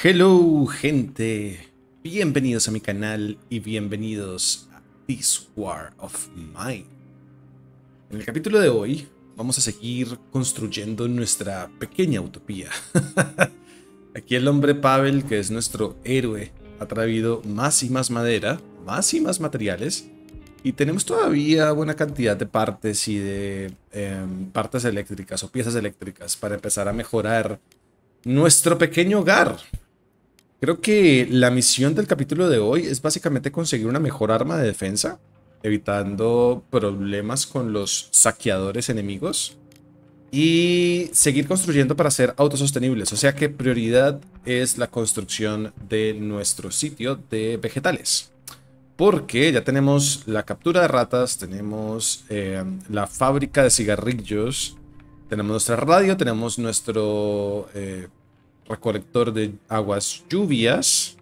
Hello gente, bienvenidos a mi canal y bienvenidos a This War of Mine. En el capítulo de hoy vamos a seguir construyendo nuestra pequeña utopía. Aquí el hombre Pavel, que es nuestro héroe, ha traído más y más madera, más y más materiales y tenemos todavía buena cantidad de partes y de em, partes eléctricas o piezas eléctricas para empezar a mejorar nuestro pequeño hogar. Creo que la misión del capítulo de hoy es básicamente conseguir una mejor arma de defensa, evitando problemas con los saqueadores enemigos y seguir construyendo para ser autosostenibles. O sea que prioridad es la construcción de nuestro sitio de vegetales. Porque ya tenemos la captura de ratas, tenemos eh, la fábrica de cigarrillos, tenemos nuestra radio, tenemos nuestro eh, recolector de aguas lluvias.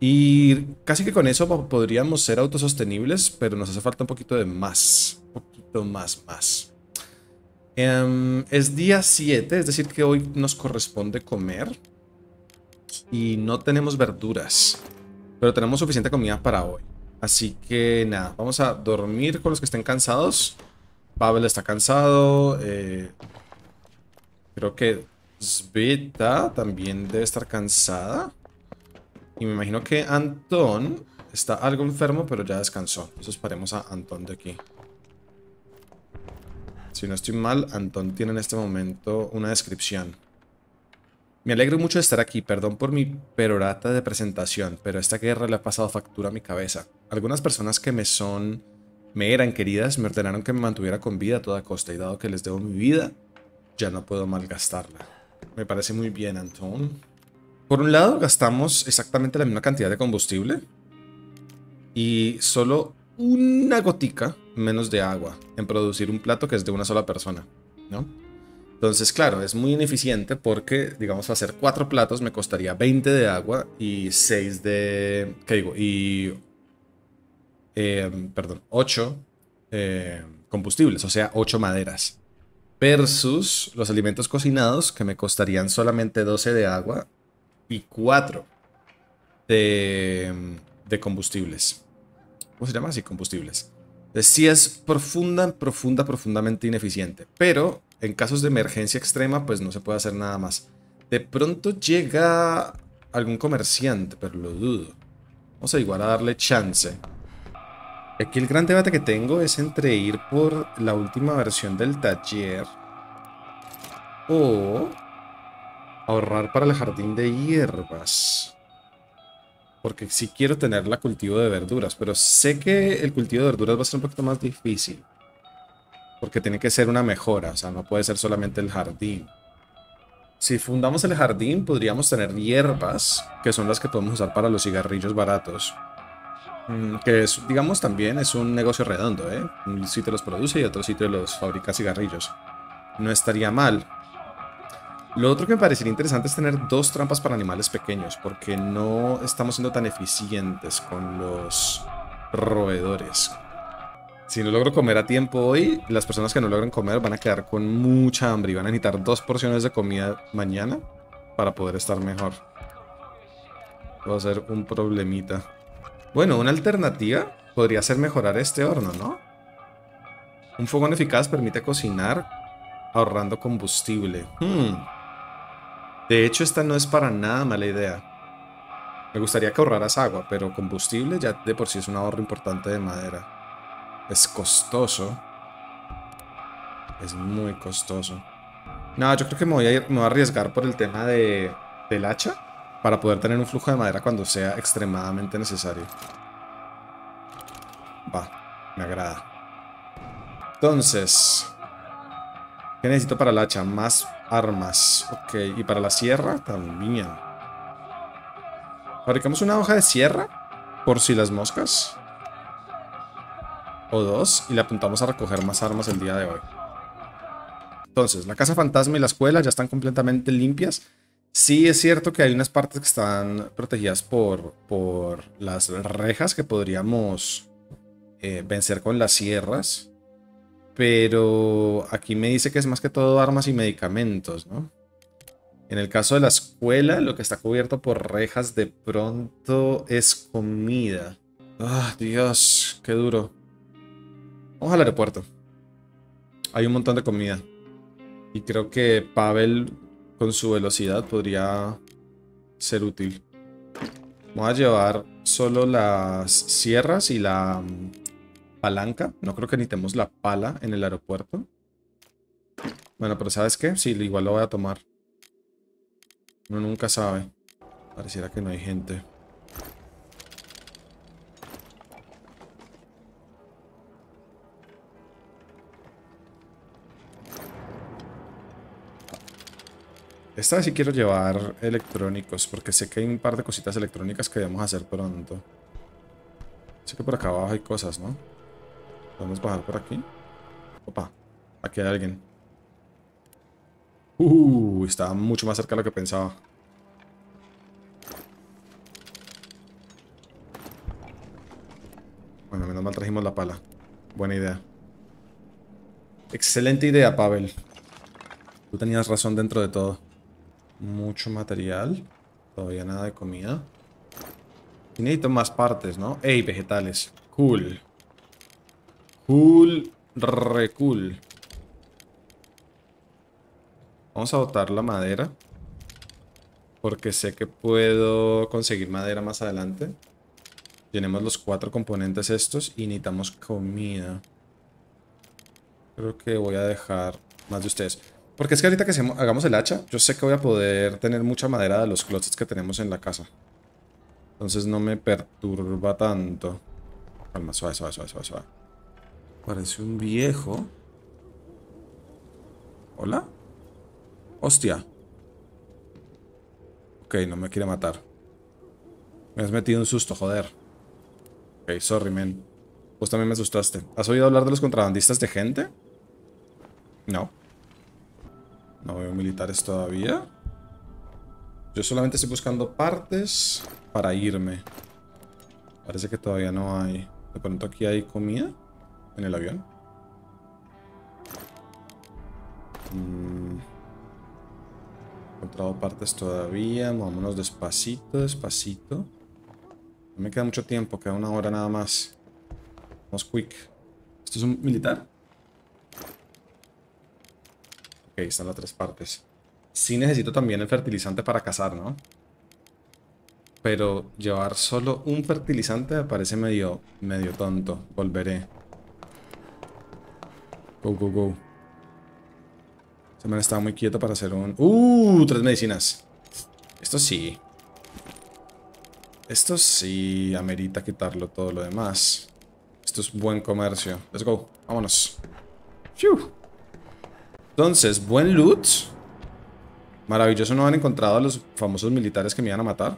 Y casi que con eso podríamos ser autosostenibles, pero nos hace falta un poquito de más. Un poquito más, más. Em, es día 7, es decir que hoy nos corresponde comer. Y no tenemos verduras. Pero tenemos suficiente comida para hoy. Así que nada, vamos a dormir con los que estén cansados. Pavel está cansado. Eh, creo que Sveta también debe estar cansada. Y me imagino que Anton está algo enfermo, pero ya descansó. Entonces paremos a Anton de aquí. Si no estoy mal, Anton tiene en este momento una descripción. Me alegro mucho de estar aquí, perdón por mi perorata de presentación, pero esta guerra le ha pasado factura a mi cabeza. Algunas personas que me son, me eran queridas, me ordenaron que me mantuviera con vida a toda costa y dado que les debo mi vida, ya no puedo malgastarla. Me parece muy bien, Anton. Por un lado, gastamos exactamente la misma cantidad de combustible y solo una gotica menos de agua en producir un plato que es de una sola persona, ¿no? Entonces, claro, es muy ineficiente porque, digamos, hacer cuatro platos me costaría 20 de agua y 6 de... ¿Qué digo? Y... Eh, perdón, 8 eh, combustibles, o sea, 8 maderas. Versus los alimentos cocinados que me costarían solamente 12 de agua y 4 de, de combustibles. ¿Cómo se llama así? Combustibles. Entonces sí es profunda, profunda, profundamente ineficiente. Pero en casos de emergencia extrema, pues no se puede hacer nada más. De pronto llega algún comerciante, pero lo dudo. Vamos a igual a darle chance. Aquí el gran debate que tengo es entre ir por la última versión del taller o ahorrar para el jardín de hierbas. Porque sí quiero tener la cultivo de verduras, pero sé que el cultivo de verduras va a ser un poquito más difícil. Porque tiene que ser una mejora, o sea, no puede ser solamente el jardín. Si fundamos el jardín, podríamos tener hierbas, que son las que podemos usar para los cigarrillos baratos. Mm, que es, digamos, también es un negocio redondo, ¿eh? Un sitio los produce y otro sitio los fabrica cigarrillos. No estaría mal. Lo otro que me parecería interesante es tener dos trampas para animales pequeños, porque no estamos siendo tan eficientes con los roedores. Si no logro comer a tiempo hoy, las personas que no logren comer van a quedar con mucha hambre y van a necesitar dos porciones de comida mañana para poder estar mejor. Va a ser un problemita. Bueno, una alternativa podría ser mejorar este horno, ¿no? Un fogón eficaz permite cocinar ahorrando combustible. Hmm. De hecho, esta no es para nada mala idea. Me gustaría que ahorraras agua, pero combustible ya de por sí es un ahorro importante de madera. Es costoso. Es muy costoso. No, yo creo que me voy a, me voy a arriesgar por el tema de, del hacha. Para poder tener un flujo de madera cuando sea extremadamente necesario. Va, me agrada. Entonces... ¿Qué necesito para el hacha? Más armas. Ok, y para la sierra también. Fabricamos una hoja de sierra. Por si las moscas o dos y le apuntamos a recoger más armas el día de hoy. Entonces, la casa fantasma y la escuela ya están completamente limpias. Sí es cierto que hay unas partes que están protegidas por, por las rejas que podríamos eh, vencer con las sierras. Pero aquí me dice que es más que todo armas y medicamentos, ¿no? En el caso de la escuela, lo que está cubierto por rejas de pronto es comida. Ah, Dios, qué duro. Vamos al aeropuerto. Hay un montón de comida. Y creo que Pavel, con su velocidad, podría ser útil. Voy a llevar solo las sierras y la mm, palanca. No creo que necesitemos la pala en el aeropuerto. Bueno, pero ¿sabes qué? Sí, igual lo voy a tomar. Uno nunca sabe. Pareciera que no hay gente. Esta vez sí quiero llevar electrónicos, porque sé que hay un par de cositas electrónicas que debemos hacer pronto. Sé que por acá abajo hay cosas, ¿no? ¿Podemos bajar por aquí? Opa, aquí hay alguien. Uh, estaba mucho más cerca de lo que pensaba. Bueno, menos mal trajimos la pala. Buena idea. Excelente idea, Pavel. Tú tenías razón dentro de todo. Mucho material. Todavía nada de comida. Y necesito más partes, ¿no? Ey, vegetales. Cool. Cool. Re cool. Vamos a botar la madera. Porque sé que puedo conseguir madera más adelante. Tenemos los cuatro componentes estos y necesitamos comida. Creo que voy a dejar más de ustedes. Porque es que ahorita que hagamos el hacha, yo sé que voy a poder tener mucha madera de los closets que tenemos en la casa. Entonces no me perturba tanto. Calma, suave, suave, suave, suave, suave. Parece un viejo. ¿Hola? Hostia. Ok, no me quiere matar. Me has metido un susto, joder. Ok, sorry, man. Pues también me asustaste. ¿Has oído hablar de los contrabandistas de gente? No. No veo militares todavía. Yo solamente estoy buscando partes para irme. Parece que todavía no hay. De pronto aquí hay comida en el avión. Mm. He encontrado partes todavía. Vámonos despacito, despacito. No me queda mucho tiempo, queda una hora nada más. Vamos quick. ¿Esto es un militar? Ok, están las tres partes. Sí necesito también el fertilizante para cazar, ¿no? Pero llevar solo un fertilizante me parece medio, medio tonto. Volveré. Go, go, go. Se me estaba muy quieto para hacer un... ¡Uh! Tres medicinas. Esto sí. Esto sí amerita quitarlo todo lo demás. Esto es buen comercio. Let's go. Vámonos. ¡Fiu! Entonces, buen loot. Maravilloso no han encontrado a los famosos militares que me iban a matar.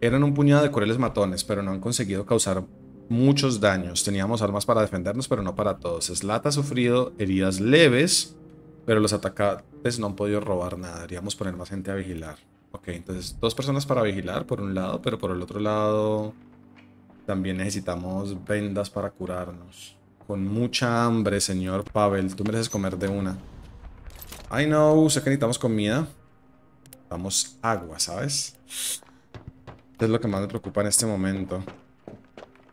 Eran un puñado de coreles matones, pero no han conseguido causar muchos daños. Teníamos armas para defendernos, pero no para todos. Slat ha sufrido heridas leves, pero los atacantes no han podido robar nada. Deberíamos poner más gente a vigilar. Ok, entonces dos personas para vigilar por un lado, pero por el otro lado también necesitamos vendas para curarnos. Con mucha hambre, señor Pavel. Tú mereces comer de una. I know, sé que necesitamos comida. Vamos agua, ¿sabes? Es lo que más me preocupa en este momento.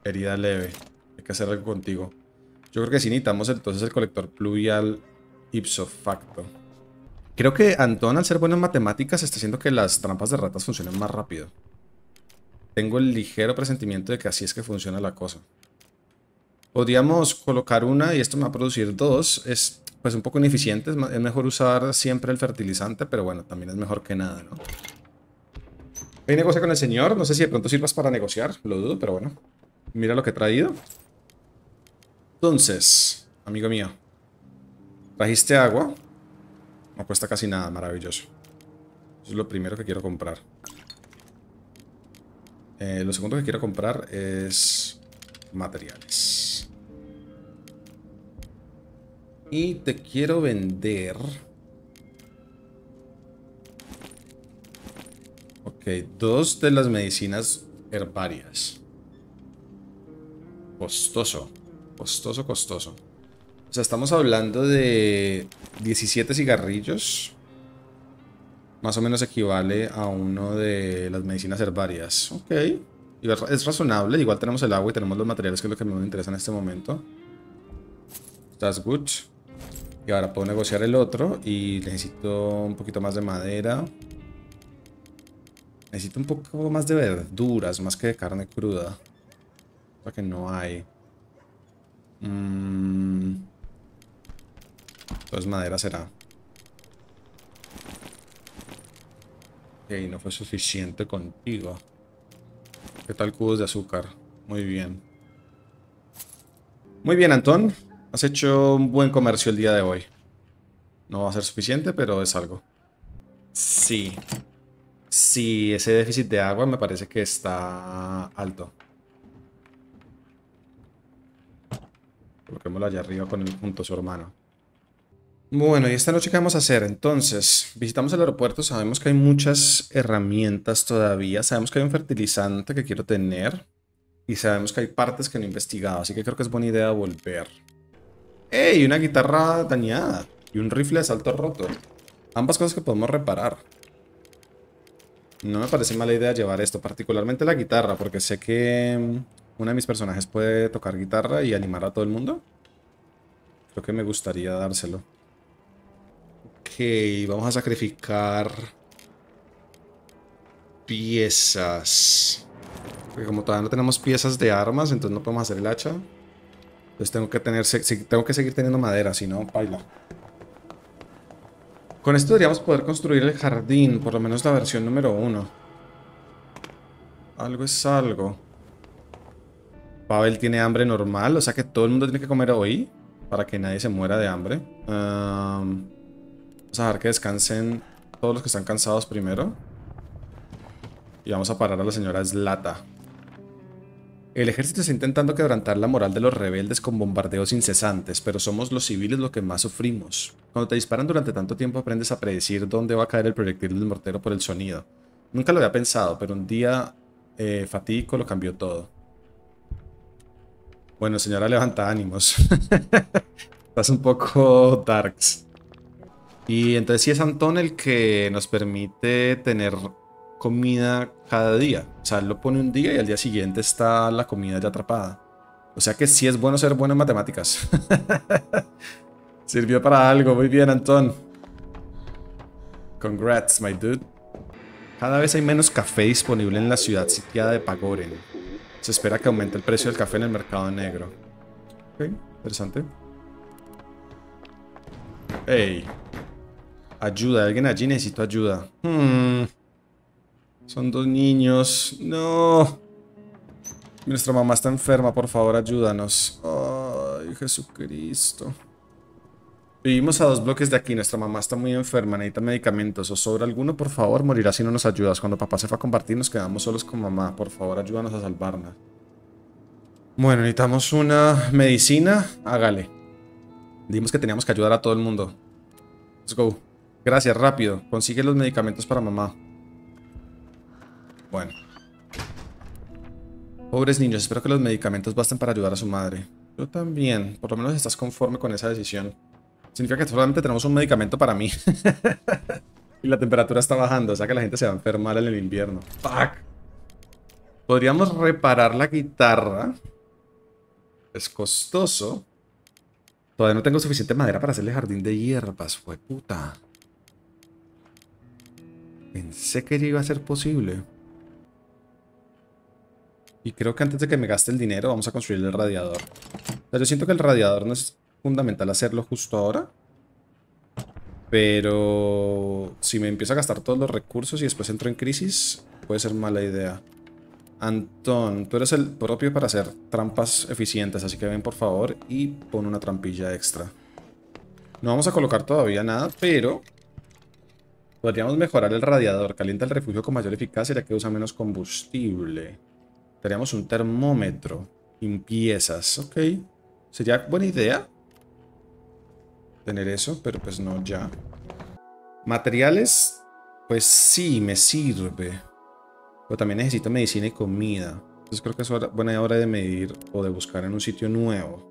Herida leve. Hay que hacer algo contigo. Yo creo que sí necesitamos entonces el colector pluvial ipso facto. Creo que Anton, al ser bueno en matemáticas, está haciendo que las trampas de ratas funcionen más rápido. Tengo el ligero presentimiento de que así es que funciona la cosa. Podríamos colocar una y esto me va a producir dos. Es pues un poco ineficiente. Es mejor usar siempre el fertilizante, pero bueno, también es mejor que nada, ¿no? Hay negocio con el señor. No sé si de pronto sirvas para negociar. Lo dudo, pero bueno. Mira lo que he traído. Entonces, amigo mío. Trajiste agua. No cuesta casi nada. Maravilloso. Eso es lo primero que quiero comprar. Eh, lo segundo que quiero comprar es materiales. Y te quiero vender... Ok, dos de las medicinas herbarias. Costoso. Costoso, costoso. O sea, estamos hablando de 17 cigarrillos. Más o menos equivale a uno de las medicinas herbarias. Ok. Es razonable. Igual tenemos el agua y tenemos los materiales que es lo que me interesa en este momento. That's good. Y ahora puedo negociar el otro. Y necesito un poquito más de madera. Necesito un poco más de verduras, más que de carne cruda. Para que no hay. Mmm... Pues madera será. Ok, no fue suficiente contigo. ¿Qué tal cubos de azúcar? Muy bien. Muy bien, Antón. Has hecho un buen comercio el día de hoy. No va a ser suficiente, pero es algo. Sí. Sí, ese déficit de agua me parece que está alto. Coloquémoslo allá arriba con el, junto a su hermano. Bueno, ¿y esta noche qué vamos a hacer? Entonces, visitamos el aeropuerto, sabemos que hay muchas herramientas todavía, sabemos que hay un fertilizante que quiero tener y sabemos que hay partes que no he investigado, así que creo que es buena idea volver. ¡Ey! Una guitarra dañada y un rifle de salto roto. Ambas cosas que podemos reparar. No me parece mala idea llevar esto, particularmente la guitarra, porque sé que mm, uno de mis personajes puede tocar guitarra y animar a todo el mundo. Creo que me gustaría dárselo vamos a sacrificar piezas. Porque como todavía no tenemos piezas de armas, entonces no podemos hacer el hacha. Entonces tengo que tener, tengo que seguir teniendo madera, si no, baila. Con esto deberíamos poder construir el jardín, por lo menos la versión número uno. Algo es algo. Pavel tiene hambre normal, o sea que todo el mundo tiene que comer hoy para que nadie se muera de hambre. Vamos a dejar que descansen todos los que están cansados primero. Y vamos a parar a la señora Slata. El ejército está intentando quebrantar la moral de los rebeldes con bombardeos incesantes, pero somos los civiles los que más sufrimos. Cuando te disparan durante tanto tiempo aprendes a predecir dónde va a caer el proyectil del mortero por el sonido. Nunca lo había pensado, pero un día eh, fatídico lo cambió todo. Bueno, señora, levanta ánimos. Estás un poco darks. Y entonces sí es Antón el que nos permite tener comida cada día. O sea, él lo pone un día y al día siguiente está la comida ya atrapada. O sea que sí es bueno ser bueno en matemáticas. Sirvió para algo. Muy bien, Antón. Congrats, my dude. Cada vez hay menos café disponible en la ciudad sitiada de Pagoren. Se espera que aumente el precio del café en el mercado negro. Ok, interesante. Hey, Ayuda, alguien allí necesito ayuda. Hmm. Son dos niños. No. Nuestra mamá está enferma, por favor, ayúdanos. Ay, Jesucristo. Vivimos a dos bloques de aquí. Nuestra mamá está muy enferma, necesita medicamentos. ¿O sobra alguno? Por favor, morirá si no nos ayudas. Cuando papá se fue a compartir, nos quedamos solos con mamá. Por favor, ayúdanos a salvarla. Bueno, necesitamos una medicina. Hágale. Dijimos que teníamos que ayudar a todo el mundo. Let's go. Gracias, rápido. Consigue los medicamentos para mamá. Bueno. Pobres niños, espero que los medicamentos basten para ayudar a su madre. Yo también. Por lo menos estás conforme con esa decisión. Significa que solamente tenemos un medicamento para mí. y la temperatura está bajando, o sea que la gente se va a enfermar en el invierno. Fuck. Podríamos reparar la guitarra. Es costoso. Todavía no tengo suficiente madera para hacerle jardín de hierbas, fue puta. Pensé que iba a ser posible. Y creo que antes de que me gaste el dinero vamos a construir el radiador. yo siento que el radiador no es fundamental hacerlo justo ahora. Pero si me empiezo a gastar todos los recursos y después entro en crisis, puede ser mala idea. Antón, tú eres el propio para hacer trampas eficientes, así que ven por favor y pon una trampilla extra. No vamos a colocar todavía nada, pero Podríamos mejorar el radiador. Calienta el refugio con mayor eficacia ya que usa menos combustible. Tendríamos un termómetro. Limpiezas. Ok. Sería buena idea. Tener eso, pero pues no ya. Materiales. Pues sí, me sirve. Pero también necesito medicina y comida. Entonces creo que es buena hora de medir o de buscar en un sitio nuevo.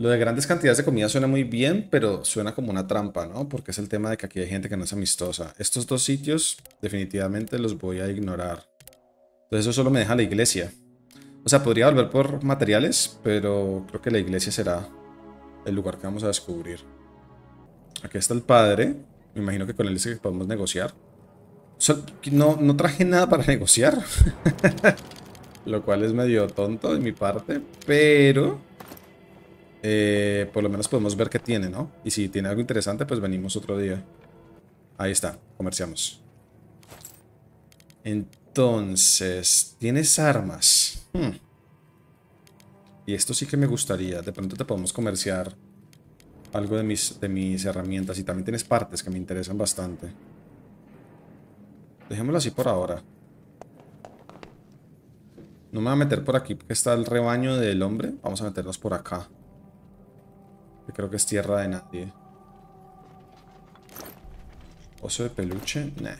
Lo de grandes cantidades de comida suena muy bien, pero suena como una trampa, ¿no? Porque es el tema de que aquí hay gente que no es amistosa. Estos dos sitios definitivamente los voy a ignorar. Entonces eso solo me deja la iglesia. O sea, podría volver por materiales, pero creo que la iglesia será el lugar que vamos a descubrir. Aquí está el padre. Me imagino que con él sí que podemos negociar. no, no traje nada para negociar. Lo cual es medio tonto de mi parte. Pero... Eh, por lo menos podemos ver qué tiene, ¿no? Y si tiene algo interesante, pues venimos otro día. Ahí está, comerciamos. Entonces, tienes armas. Hmm. Y esto sí que me gustaría. De pronto te podemos comerciar algo de mis, de mis herramientas. Y también tienes partes que me interesan bastante. Dejémoslo así por ahora. No me voy a meter por aquí porque está el rebaño del hombre. Vamos a meternos por acá. Creo que es tierra de nadie. Oso de peluche. Nah.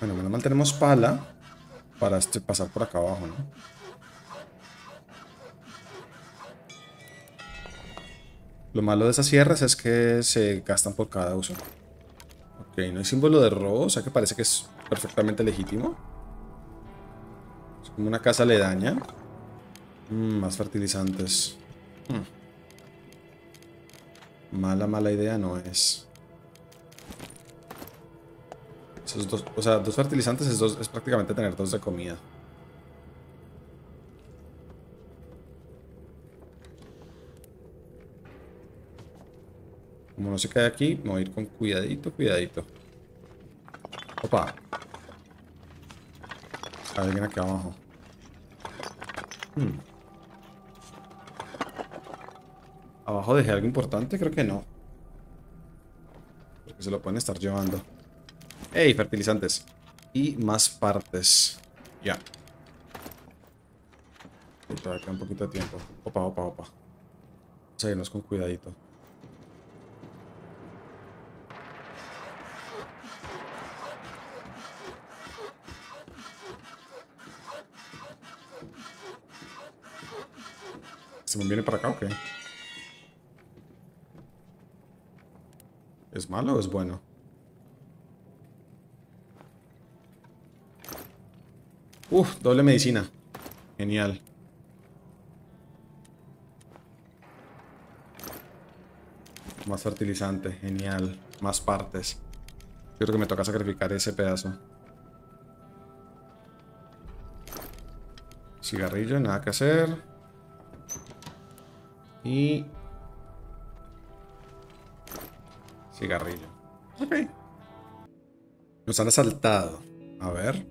Bueno, menos mal tenemos pala para este pasar por acá abajo, ¿no? Lo malo de esas sierras es que se gastan por cada uso. Ok, no hay símbolo de robo, o sea que parece que es perfectamente legítimo. Como una casa aledaña. Mm, más fertilizantes. Hmm. Mala, mala idea no es. dos, o sea, dos fertilizantes es, es prácticamente tener dos de comida. Como no se cae aquí, me voy a ir con cuidadito, cuidadito. Opa. Alguien aquí abajo. Hmm. ¿Abajo dejé algo importante? Creo que no. Porque se lo pueden estar llevando. ¡Ey! Fertilizantes. Y más partes. Ya. Queda un poquito de tiempo. Opa, opa, opa. Vamos a irnos con cuidadito. Viene para acá o qué? ¿Es malo o es bueno? Uf, doble medicina. Genial. Más fertilizante, genial. Más partes. creo que me toca sacrificar ese pedazo. Cigarrillo, nada que hacer. Y... Cigarrillo. Ok. Nos han asaltado. A ver.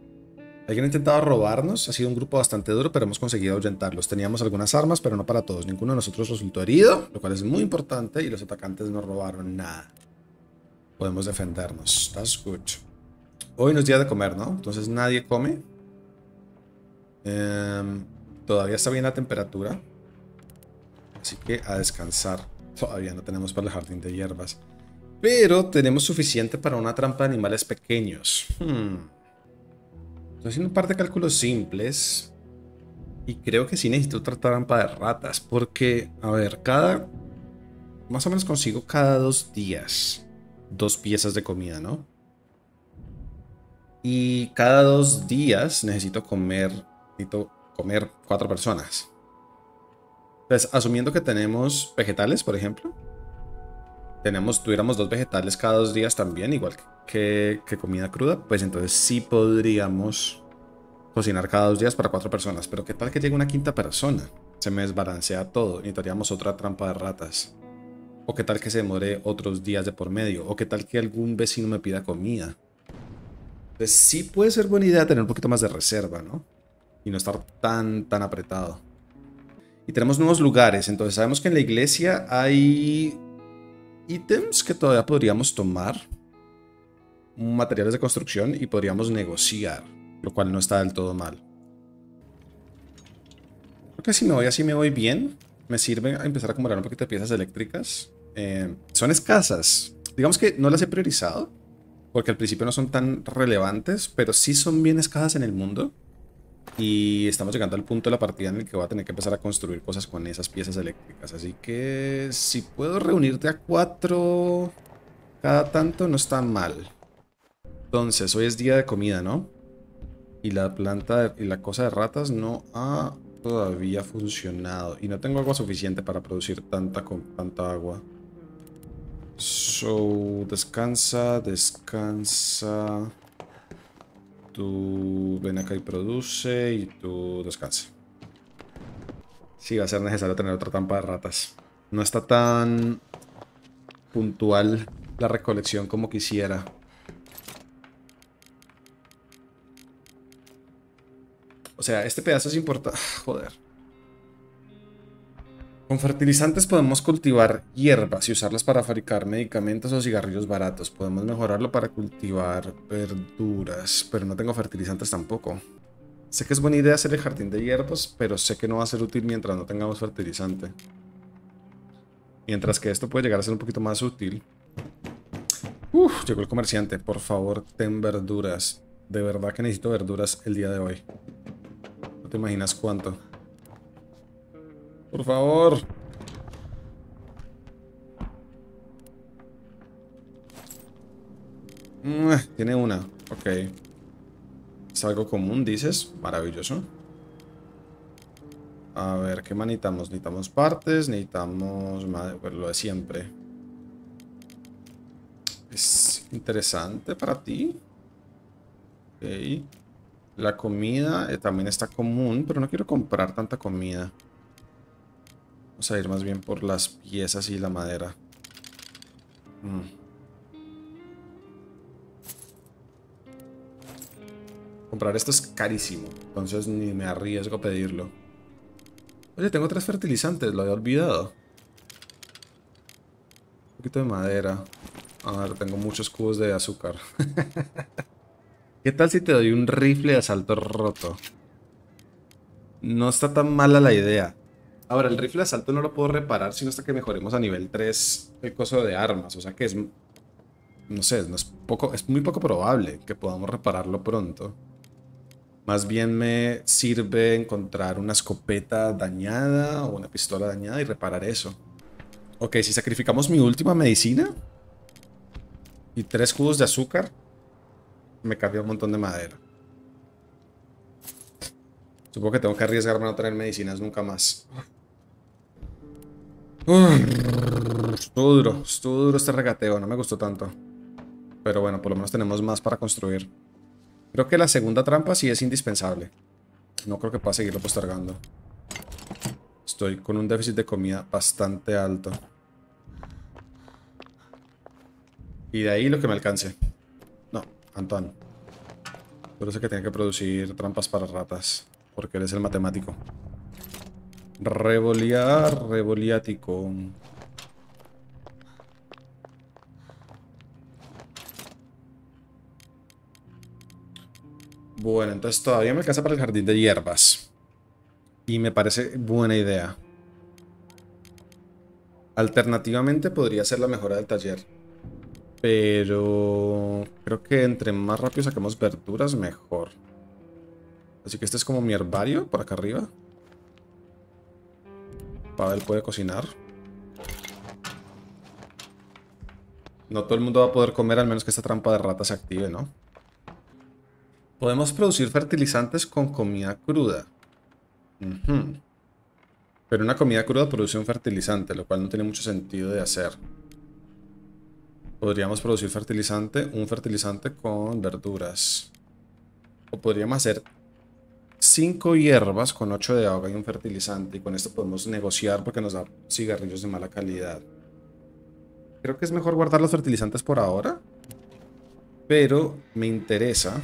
Alguien ha intentado robarnos, ha sido un grupo bastante duro, pero hemos conseguido ahuyentarlos. Teníamos algunas armas, pero no para todos. Ninguno de nosotros resultó herido, lo cual es muy importante, y los atacantes no robaron nada. Podemos defendernos. That's good. Hoy no es día de comer, ¿no? Entonces nadie come. Em, todavía está bien la temperatura. Así que a descansar. Todavía no tenemos para el jardín de hierbas. Pero tenemos suficiente para una trampa de animales pequeños. Hmm. Estoy haciendo un par de cálculos simples. Y creo que sí necesito otra trampa de ratas. Porque, a ver, cada... Más o menos consigo cada dos días dos piezas de comida, ¿no? Y cada dos días necesito comer... Necesito comer cuatro personas. Entonces, asumiendo que tenemos vegetales, por ejemplo. Tenemos, tuviéramos dos vegetales cada dos días también, igual que comida cruda, pues entonces sí podríamos cocinar cada dos días para cuatro personas. Pero ¿qué tal que llegue una quinta persona? Se me desbalancea todo. Necesitaríamos otra trampa de ratas. O qué tal que se demore otros días de por medio. O qué tal que algún vecino me pida comida. Pues sí puede ser buena idea tener un poquito más de reserva, ¿no? Y no estar tan, tan apretado. Y tenemos nuevos lugares. Entonces sabemos que en la iglesia hay ítems que todavía podríamos tomar materiales de construcción y podríamos negociar, lo cual no está del todo mal. Creo que si me voy así me voy bien. Me sirve a empezar a acumular un poquito de piezas eléctricas. Eh, son escasas. Digamos que no las he priorizado porque al principio no son tan relevantes, pero sí son bien escasas en el mundo. Y estamos llegando al punto de la partida en el que voy a tener que empezar a construir cosas con esas piezas eléctricas. Así que si puedo reunirte a cuatro cada tanto, no está mal. Entonces, hoy es día de comida, ¿no? Y la planta y la cosa de ratas no ha todavía funcionado. Y no tengo agua suficiente para producir tanta, tanta agua. So, descansa, descansa. Tú ven acá y produce y tú descansa. Sí, va a ser necesario tener otra trampa de ratas. No está tan puntual la recolección como quisiera. O sea, este pedazo es importante. Joder. Con fertilizantes podemos cultivar hierbas y usarlas para fabricar medicamentos o cigarrillos baratos. Podemos mejorarlo para cultivar verduras, pero no tengo fertilizantes tampoco. Sé que es buena idea hacer el jardín de hierbas, pero sé que no va a ser útil mientras no tengamos fertilizante. Mientras que esto puede llegar a ser un poquito más útil. Uf, llegó el comerciante. Por favor, ten verduras. De verdad que necesito verduras el día de hoy. No te imaginas cuánto. Por favor. Mm, tiene una. Ok. Es algo común, dices. Maravilloso. A ver, ¿qué más necesitamos? Partes, necesitamos pues, lo de siempre. Es interesante para ti. Ok. La comida eh, también está común, pero no quiero comprar tanta comida. Vamos a ir más bien por las piezas y la madera. Mm. Comprar esto es carísimo, entonces ni me arriesgo a pedirlo. Oye, tengo tres fertilizantes, lo había olvidado. Un poquito de madera. A ver, tengo muchos cubos de azúcar. ¿Qué tal si te doy un rifle de asalto roto? No está tan mala la idea. Ahora, el rifle de asalto no lo puedo reparar sino hasta que mejoremos a nivel 3 el coso de armas. O sea que es... No sé, es, poco, es muy poco probable que podamos repararlo pronto. Más bien me sirve encontrar una escopeta dañada o una pistola dañada y reparar eso. Ok, si sacrificamos mi última medicina y tres cubos de azúcar, me cambia un montón de madera. Supongo que tengo que arriesgarme a no tener medicinas nunca más. Estuvo duro, estuvo duro este regateo, no me gustó tanto. Pero bueno, por lo menos tenemos más para construir. Creo que la segunda trampa sí es indispensable. No creo que pueda seguirlo postergando. Estoy con un déficit de comida bastante alto. Y de ahí lo que me alcance. No, Antoine. Por eso que tiene que producir trampas para ratas. Porque eres el matemático. Revoliar, revoliático. Bueno, entonces todavía me alcanza para el jardín de hierbas. Y me parece buena idea. Alternativamente podría ser la mejora del taller. Pero creo que entre más rápido saquemos verduras, mejor. Así que este es como mi herbario por acá arriba. Pavel puede cocinar. No todo el mundo va a poder comer al menos que esta trampa de rata se active, ¿no? Podemos producir fertilizantes con comida cruda. Pero una comida cruda produce un fertilizante, lo cual no tiene mucho sentido de hacer. Podríamos producir fertilizante, un fertilizante con verduras. O podríamos hacer 5 hierbas con 8 de agua y un fertilizante. Y con esto podemos negociar porque nos da cigarrillos de mala calidad. Creo que es mejor guardar los fertilizantes por ahora. Pero me interesa.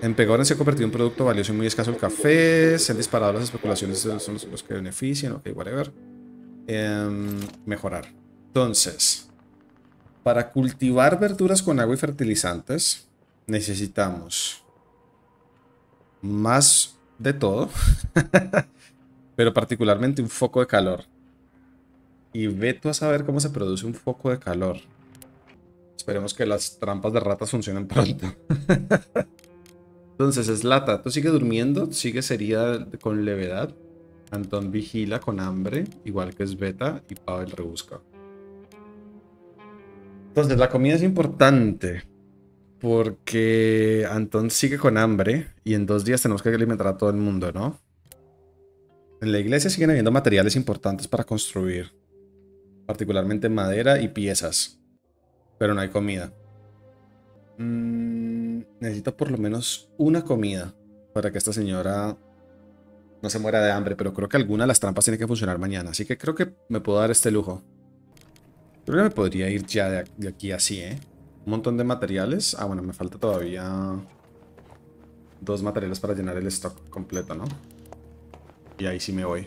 En Pegoren se ha convertido en un producto valioso y muy escaso el café. Se han disparado las especulaciones, son los, que benefician. Ok, whatever. Em, mejorar. Entonces, para cultivar verduras con agua y fertilizantes necesitamos más de todo, pero particularmente un foco de calor. Y ve a saber cómo se produce un foco de calor. Esperemos que las trampas de ratas funcionen pronto. Entonces, es lata. Tú sigue durmiendo, sigue sería con levedad. Antón vigila con hambre, igual que es beta, y Pavel rebusca. Entonces, la comida es importante. Porque Antón sigue con hambre y en dos días tenemos que alimentar a todo el mundo, ¿no? En la iglesia siguen habiendo materiales importantes para construir. Particularmente madera y piezas. Pero no hay comida. Mm, necesito por lo menos una comida para que esta señora no se muera de hambre. Pero creo que alguna de las trampas tiene que funcionar mañana. Así que creo que me puedo dar este lujo. Creo que me podría ir ya de aquí así, ¿eh? Un montón de materiales. Ah, bueno, me falta todavía dos materiales para llenar el stock completo, ¿no? Y ahí sí me voy.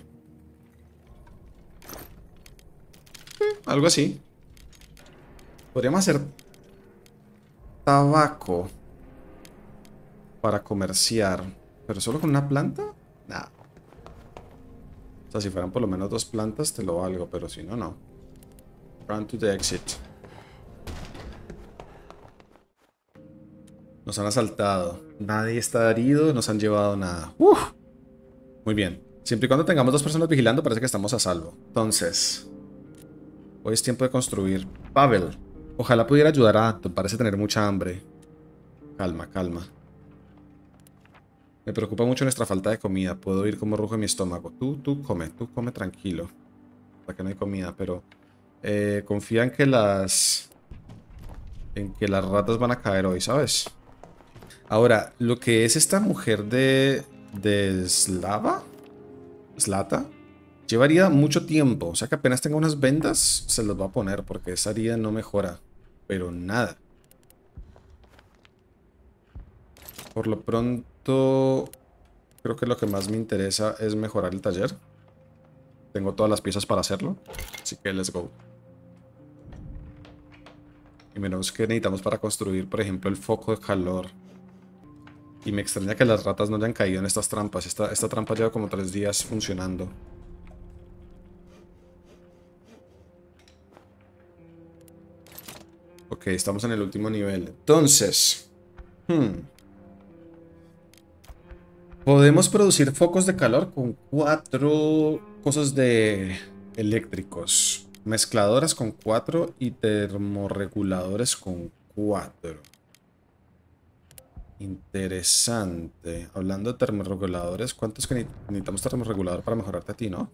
Eh, algo así. Podríamos hacer tabaco para comerciar. ¿Pero solo con una planta? Nah. O sea, si fueran por lo menos dos plantas te lo valgo, pero si no, no. Run to exit. Nos han asaltado. Nadie está herido, nos han llevado nada. Uf. Muy bien. Siempre y cuando tengamos dos personas vigilando, parece que estamos a salvo. Entonces, hoy es tiempo de construir. Pavel, ojalá pudiera ayudar a Anton. Parece tener mucha hambre. Calma, calma. Me preocupa mucho nuestra falta de comida. Puedo oír cómo ruge mi estómago. Tú, tú come, tú come tranquilo. Para que no hay comida, pero... Eh, confía en que las... En que las ratas van a caer hoy, ¿sabes? Ahora, lo que es esta mujer de... De Slava... Slata, llevaría mucho tiempo. O sea que apenas tenga unas vendas, se los va a poner porque esa herida no mejora. Pero nada. Por lo pronto, creo que lo que más me interesa es mejorar el taller. Tengo todas las piezas para hacerlo. Así que let's go. Y menos que necesitamos para construir, por ejemplo, el foco de calor. Y me extraña que las ratas no hayan caído en estas trampas. Esta, esta trampa lleva como tres días funcionando. Ok, estamos en el último nivel. Entonces... Hmm, podemos producir focos de calor con cuatro cosas de eléctricos. Mezcladoras con cuatro y termorreguladores con cuatro. Interesante. Hablando de termorreguladores, ¿cuántos que necesitamos termorregulador para mejorarte a ti, no?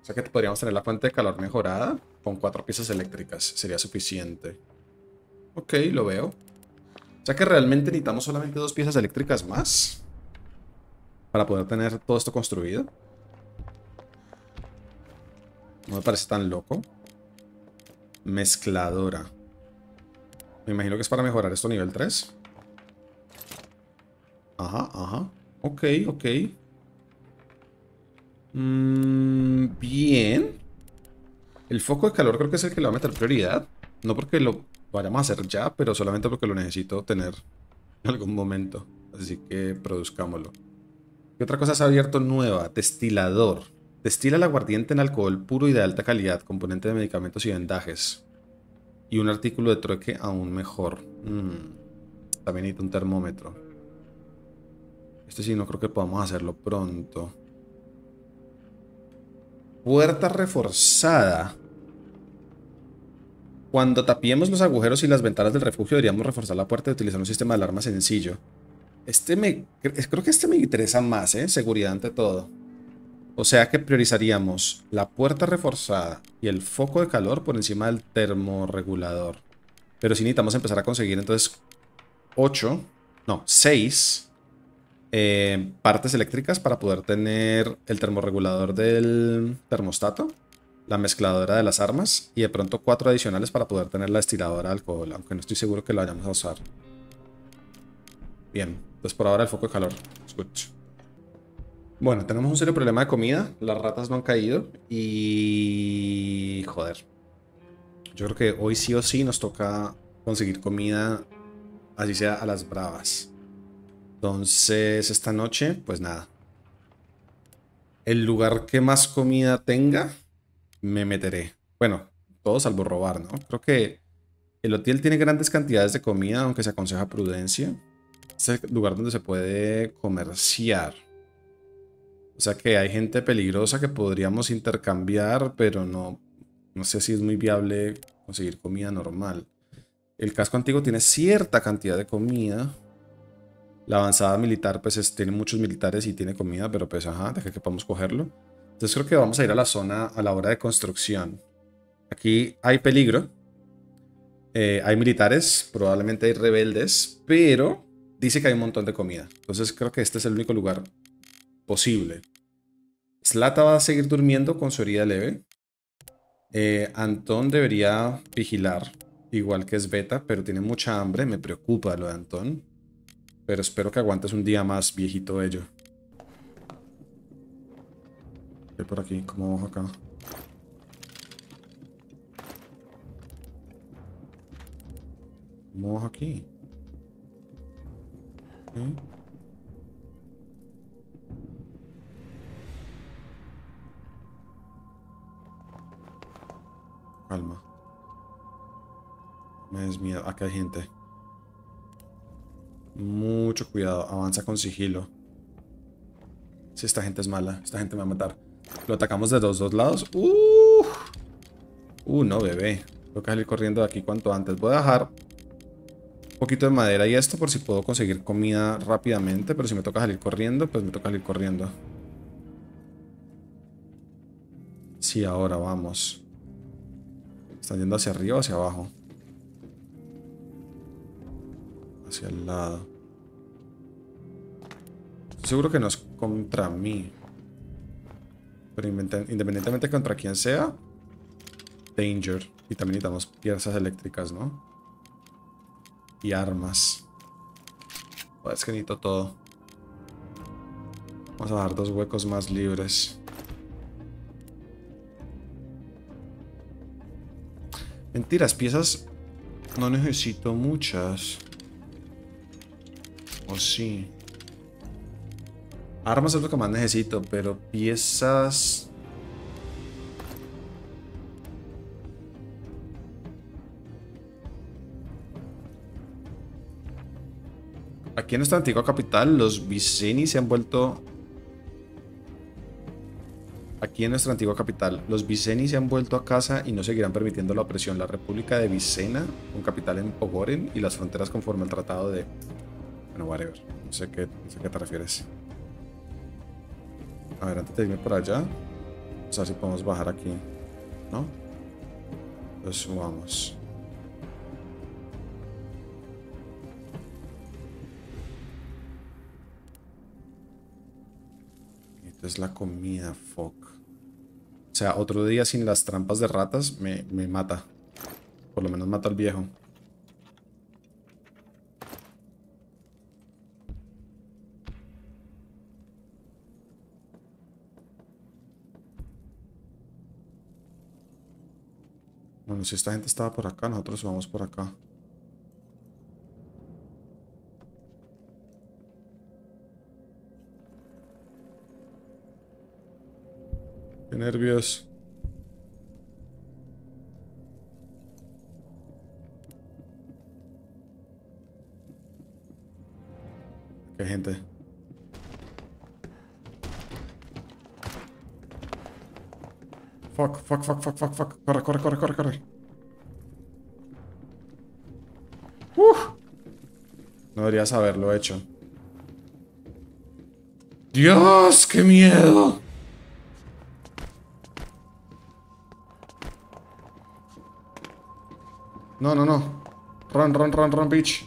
O sea que podríamos tener la fuente de calor mejorada con cuatro piezas eléctricas. Sería suficiente. Ok, lo veo. O sea que realmente necesitamos solamente dos piezas eléctricas más. Para poder tener todo esto construido. No me parece tan loco. Mezcladora. Me imagino que es para mejorar esto nivel 3. Ajá, ajá. Ok, ok. Mm, bien. El foco de calor creo que es el que le va a meter prioridad. No porque lo vayamos a hacer ya, pero solamente porque lo necesito tener en algún momento. Así que produzcámoslo. ¿Qué otra cosa se ha abierto nueva? Destilador. Destila el aguardiente en alcohol puro y de alta calidad, componente de medicamentos y vendajes. Y un artículo de trueque aún mejor. Mm, también necesito un termómetro. Este sí no creo que podamos hacerlo pronto. Puerta reforzada. Cuando tapiemos los agujeros y las ventanas del refugio deberíamos reforzar la puerta y utilizar un sistema de alarma sencillo. Este me... Creo que este me interesa más, ¿eh? Seguridad ante todo. O sea que priorizaríamos la puerta reforzada y el foco de calor por encima del termorregulador. Pero si necesitamos empezar a conseguir entonces 8, no, 6 eh, partes eléctricas para poder tener el termorregulador del termostato, la mezcladora de las armas y de pronto cuatro adicionales para poder tener la destiladora de alcohol, aunque no estoy seguro que lo vayamos a usar. Bien, pues por ahora el foco de calor. Escucha. Bueno, tenemos un serio problema de comida. Las ratas no han caído. Y... Joder. Yo creo que hoy sí o sí nos toca conseguir comida, así sea a las bravas. Entonces, esta noche, pues nada. El lugar que más comida tenga, me meteré. Bueno, todo salvo robar, ¿no? Creo que el hotel tiene grandes cantidades de comida, aunque se aconseja prudencia. Es el lugar donde se puede comerciar. O sea que hay gente peligrosa que podríamos intercambiar, pero no, no sé si es muy viable conseguir comida normal. El casco antiguo tiene cierta cantidad de comida. La avanzada militar, pues tiene muchos militares y tiene comida, pero pues ajá, deja que podamos cogerlo. Entonces creo que vamos a ir a la zona a la hora de construcción. Aquí hay peligro. Eh, hay militares, probablemente hay rebeldes, pero dice que hay un montón de comida. Entonces creo que este es el único lugar posible. Slata va a seguir durmiendo con su herida leve. Eh, Antón debería vigilar, igual que es Beta, pero tiene mucha hambre. Me preocupa lo de Antón. Pero espero que aguantes un día más, viejito ello. ¿Qué por aquí? ¿Cómo bajo acá? ¿Cómo bajo aquí? Calma. Me des miedo. Acá hay gente. Mucho cuidado. Avanza con sigilo. Si esta gente es mala. Esta gente me va a matar. Lo atacamos de los dos lados. Uh, uh no, bebé. Tengo que salir corriendo de aquí cuanto antes. Voy a dejar un poquito de madera y esto por si puedo conseguir comida rápidamente. Pero si me toca salir corriendo, pues me toca salir corriendo. Sí, ahora vamos. Están yendo hacia arriba o hacia abajo. Hacia el lado. seguro que no es contra mí. Pero independientemente contra quién sea, danger. Y también necesitamos piezas eléctricas, ¿no? Y armas. es que necesito todo. Vamos a dar dos huecos más libres. Mentiras, piezas no necesito muchas. ¿O sí? Armas es lo que más necesito, pero piezas... Aquí en esta antigua capital los Viceni se han vuelto Aquí en nuestra antigua capital, los Viceni se han vuelto a casa y no seguirán permitiendo la opresión. La República de Vicena, con capital en Pogoren y las fronteras conforme al tratado de... Bueno, whatever. No sé qué, no sé qué te refieres. A ver, antes de irme por allá, o sea, si podemos bajar aquí, ¿no? Pues subamos. es la comida, fuck. O sea, otro día sin las trampas de ratas me, me mata. Por lo menos mata al viejo. Bueno, si esta gente estaba por acá, nosotros vamos por acá. Nervios. Qué gente. Fuck, fuck, fuck, fuck, fuck, fuck. Corre, corre, corre, corre, corre. Uf. No deberías haberlo hecho. Dios, qué miedo. No, no, no. Run, run, run, run, bitch.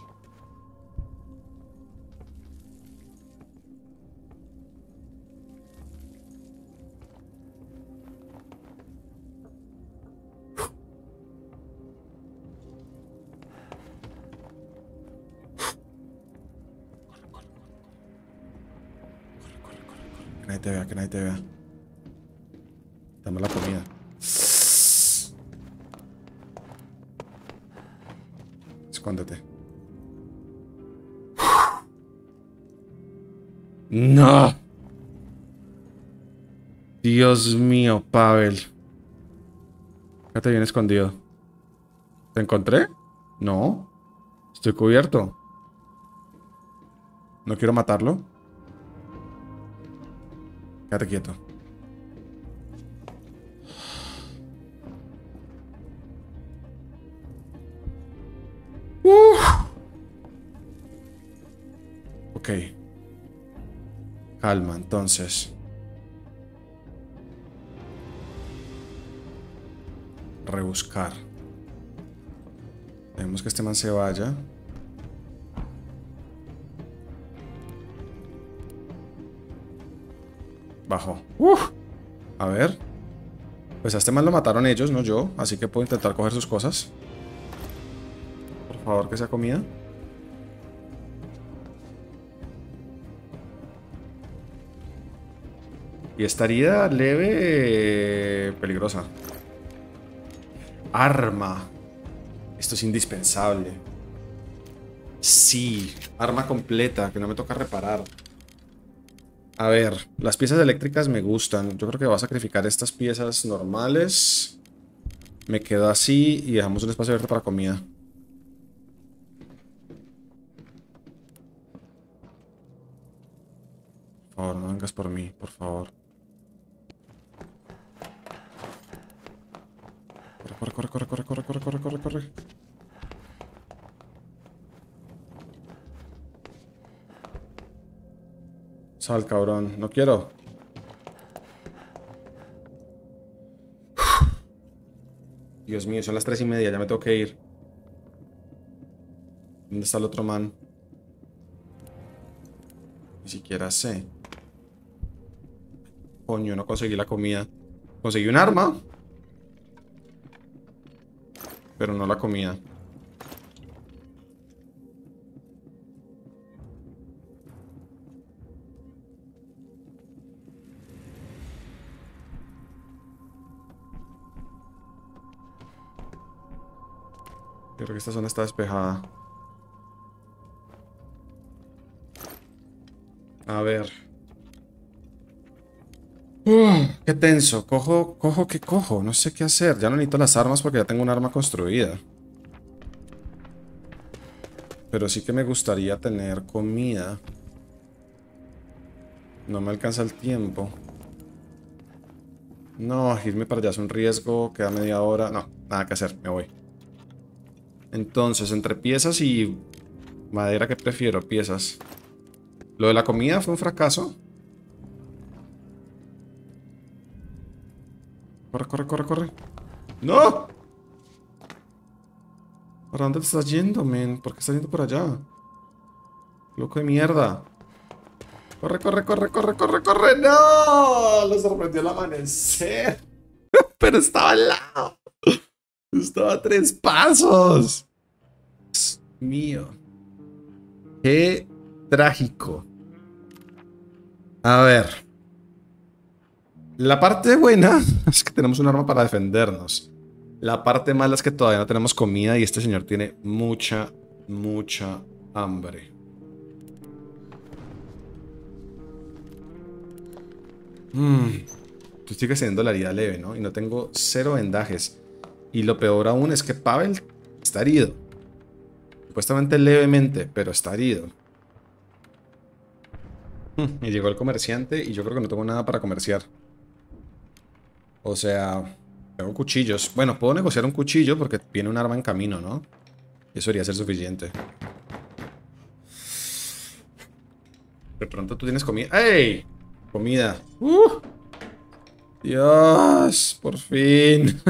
Que nadie te vea, que nadie vea. Dame la comida. Escóndete. No. Dios mío, Pavel. Quédate bien escondido. ¿Te encontré? No. Estoy cubierto. No quiero matarlo. Quédate quieto. Calma, entonces. Rebuscar. Vemos que este man se vaya. Bajo. A ver. Pues a este man lo mataron ellos, no yo. Así que puedo intentar coger sus cosas. Por favor, que sea comida. Y esta herida leve... peligrosa. Arma. Esto es indispensable. Sí, arma completa, que no me toca reparar. A ver, las piezas eléctricas me gustan. Yo creo que voy a sacrificar estas piezas normales. Me quedo así y dejamos un espacio abierto para comida. Por favor, no vengas por mí, por favor. Corre, corre, corre, corre, corre, corre, corre, corre, corre. Sal, cabrón. No quiero. Dios mío, son las tres y media. Ya me tengo que ir. ¿Dónde está el otro man? Ni siquiera sé. Coño, no conseguí la comida. Conseguí un arma. Pero no la comida. Creo que esta zona está despejada. A ver. Tenso. Cojo, cojo, ¿qué cojo? No sé qué hacer. Ya no necesito las armas porque ya tengo un arma construida. Pero sí que me gustaría tener comida. No me alcanza el tiempo. No, irme para allá es un riesgo. Queda media hora. No, nada que hacer. Me voy. Entonces, entre piezas y madera, ¿qué prefiero? Piezas. Lo de la comida fue un fracaso. Corre, corre, corre, corre. ¡No! ¿Para dónde te estás yendo, men? ¿Por qué estás yendo por allá? Loco de mierda. Corre, corre, corre, corre, corre, corre. ¡No! Lo sorprendió el amanecer. Pero estaba al lado. Estaba a tres pasos. Mío. Qué trágico. A ver. La parte buena es que tenemos un arma para defendernos. La parte mala es que todavía no tenemos comida y este señor tiene mucha, mucha hambre. Tú sigues siendo la herida leve, ¿no? Y no tengo cero vendajes. Y lo peor aún es que Pavel está herido. Supuestamente levemente, pero está herido. Y llegó el comerciante y yo creo que no tengo nada para comerciar. O sea, tengo cuchillos. Bueno, puedo negociar un cuchillo porque viene un arma en camino, ¿no? Eso debería ser suficiente. De pronto tú tienes comida. ¡Ey! Comida. ¡Uh! Dios, por fin.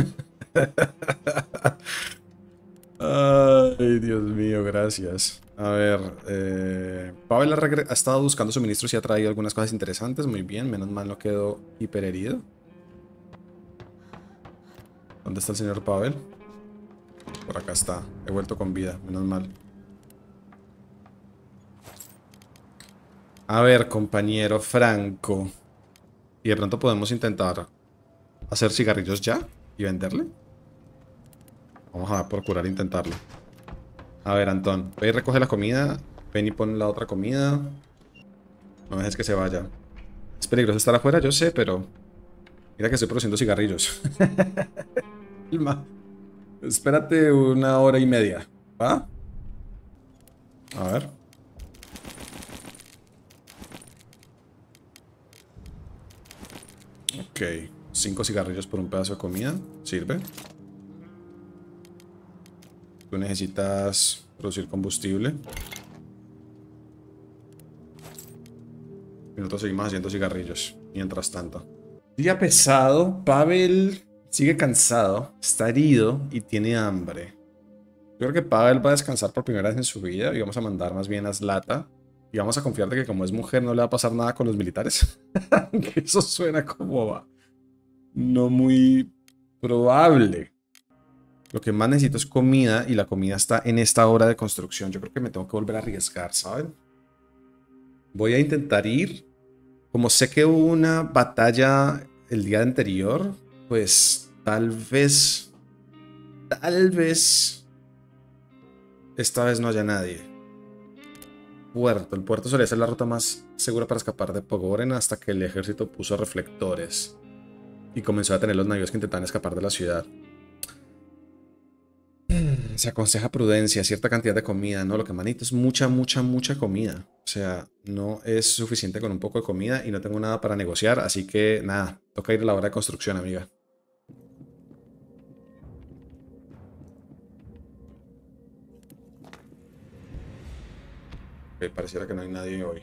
Ay, Dios mío, gracias. A ver, eh, Pavel ha, estado buscando suministros y ha traído algunas cosas interesantes. Muy bien, menos mal no quedó hiperherido. ¿Dónde está el señor Pavel? Por acá está. He vuelto con vida, menos mal. A ver, compañero Franco. Y de pronto podemos intentar hacer cigarrillos ya y venderle. Vamos a procurar intentarlo. A ver, Antón. Ve y recoge la comida. Ven y pon la otra comida. No dejes que se vaya. Es peligroso estar afuera, yo sé, pero... Mira que estoy produciendo cigarrillos. Espérate una hora y media. ¿Va? A ver. Ok. Cinco cigarrillos por un pedazo de comida. Sirve. Tú necesitas producir combustible. Y nosotros seguimos haciendo cigarrillos. Mientras tanto. Día pesado. Pavel sigue cansado. Está herido y tiene hambre. Yo creo que Pavel va a descansar por primera vez en su vida y vamos a mandar más bien a Slata. Y vamos a confiar de que como es mujer no le va a pasar nada con los militares. que eso suena como. No muy probable. Lo que más necesito es comida y la comida está en esta hora de construcción. Yo creo que me tengo que volver a arriesgar, ¿saben? Voy a intentar ir. Como sé que hubo una batalla el día anterior, pues tal vez... Tal vez... Esta vez no haya nadie. Puerto. El puerto solía ser la ruta más segura para escapar de Pogoren hasta que el ejército puso reflectores y comenzó a tener los navíos que intentaban escapar de la ciudad. Se aconseja prudencia, cierta cantidad de comida, ¿no? Lo que manito es mucha, mucha, mucha comida. O sea, no es suficiente con un poco de comida y no tengo nada para negociar, así que nada, toca ir a la hora de construcción, amiga. Ok, pareciera que no hay nadie hoy.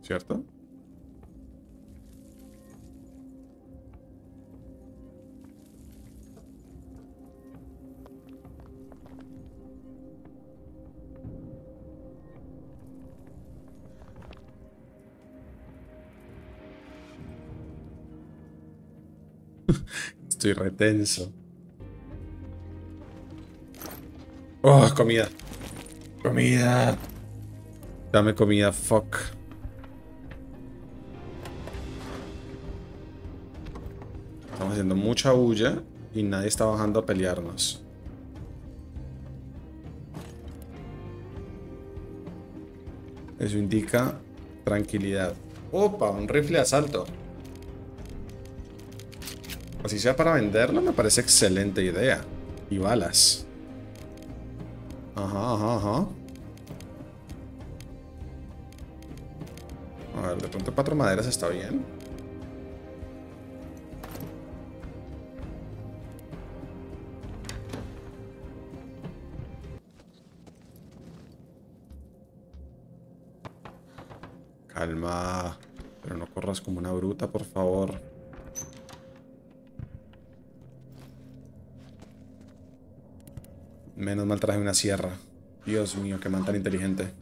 ¿Cierto? Estoy retenso. Oh, comida. Comida. Dame comida, fuck. Estamos haciendo mucha bulla y nadie está bajando a pelearnos. Eso indica tranquilidad. Opa, un rifle de asalto. Así sea para venderlo, me parece excelente idea. Y balas. Ajá, ajá, ajá. A ver, de pronto cuatro maderas está bien. Calma. Pero no corras como una bruta, por favor. Menos mal traje una sierra. Dios mío, qué man tan inteligente.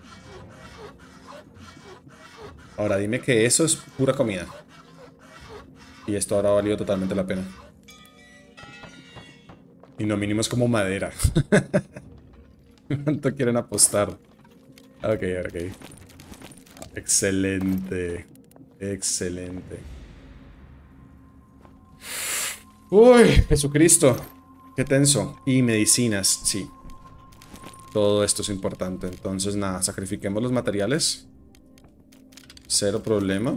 Ahora dime que eso es pura comida. Y esto ahora ha valido totalmente la pena. Y no mínimo es como madera. ¿Cuánto quieren apostar? Ok, ok. Excelente. Excelente. Uy, Jesucristo. Qué tenso. Y medicinas, sí. Todo esto es importante. Entonces, nada, sacrifiquemos los materiales. Cero problema.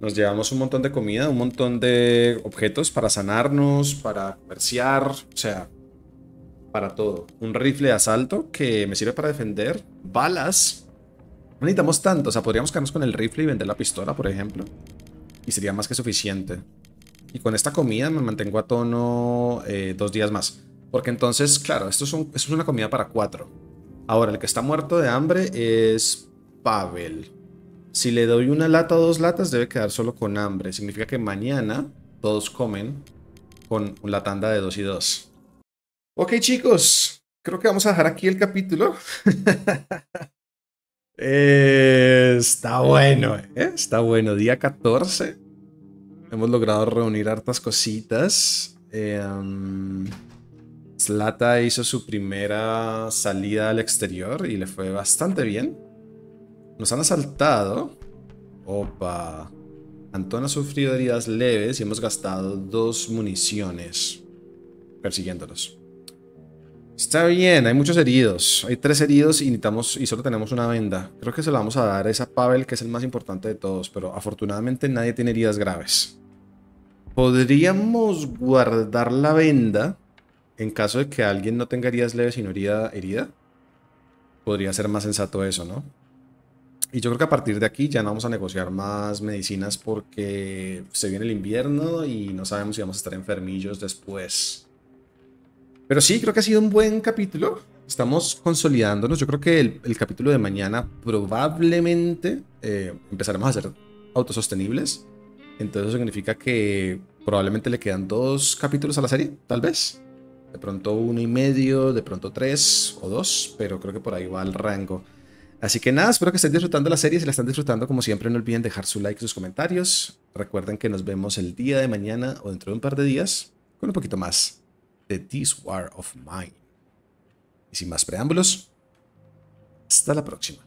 Nos llevamos un montón de comida, un montón de objetos para sanarnos, para comerciar, o sea, para todo. Un rifle de asalto que me sirve para defender. Balas no necesitamos tanto, o sea, podríamos quedarnos con el rifle y vender la pistola, por ejemplo. Y sería más que suficiente. Y con esta comida me mantengo a tono eh, dos días más. Porque entonces, claro, esto es, una comida para cuatro. Ahora, el que está muerto de hambre es Pavel. Si le doy una lata o dos latas, debe quedar solo con hambre. Significa que mañana todos comen con la tanda de dos y dos. Ok, chicos. Creo que vamos a dejar aquí el capítulo. Eh, está bueno, ¿eh? Está bueno. Día 14. Hemos logrado reunir hartas cositas. Eh, Slata hizo su primera salida al exterior y le fue bastante bien. Nos han asaltado. Opa. Antón ha sufrido heridas leves y hemos gastado dos municiones persiguiéndolos. Está bien, hay muchos heridos. Hay tres heridos y necesitamos y solo tenemos una venda. Creo que se la vamos a dar a esa Pavel, que es el más importante de todos, pero afortunadamente nadie tiene heridas graves. Podríamos guardar la venda en caso de que alguien no tenga heridas leves sino herida herida. Podría ser más sensato eso, ¿no? Y yo creo que a partir de aquí ya no vamos a negociar más medicinas porque se viene el invierno y no sabemos si vamos a estar enfermillos después. Pero sí, creo que ha sido un buen capítulo. Estamos consolidándonos. Yo creo que el, capítulo de mañana probablemente eh, empezaremos a ser autosostenibles. Entonces eso significa que probablemente le quedan dos capítulos a la serie, tal vez. De pronto uno y medio, de pronto tres o dos, pero creo que por ahí va el rango. Así que nada, espero que estén disfrutando la serie. Si la están disfrutando, como siempre, no olviden dejar su like y sus comentarios. Recuerden que nos vemos el día de mañana o dentro de un par de días con un poquito más de This War of Mine. Y sin más preámbulos, hasta la próxima.